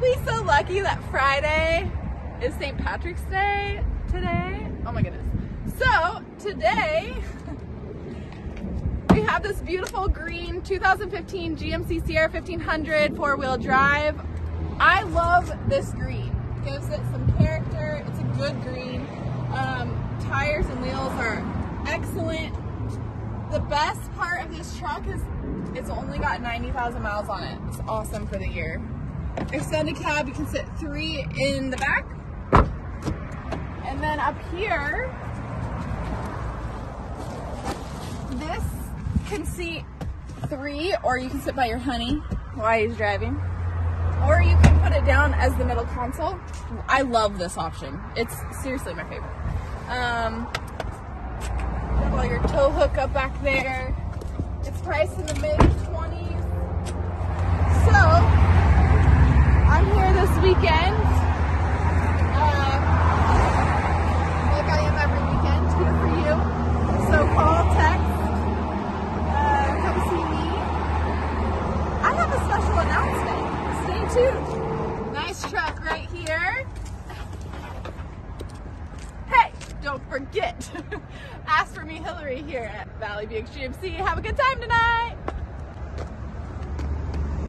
Aren't we so lucky that Friday is St. Patrick's Day today? Oh my goodness. So today we have this beautiful green 2015 GMC Sierra 1500 four-wheel drive. I love this green. Gives it some character. It's a good green. Um, tires and wheels are excellent. The best part of this truck is it's only got 90,000 miles on it. It's awesome for the year. Extended cab, you can sit three in the back. And then up here, this can seat three, or you can sit by your honey while he's driving. Or you can put it down as the middle console. I love this option. It's seriously my favorite. Um, all your tow hook up back there. It's priced in the mid 20s. So, I'm here this weekend. Uh, like I am every weekend, here for you. So call, text, uh, come see me. I have a special announcement. Stay tuned. Nice truck right here. Hey, don't forget, ask for me Hilary here at Valley Buick GMC. Have a good time tonight.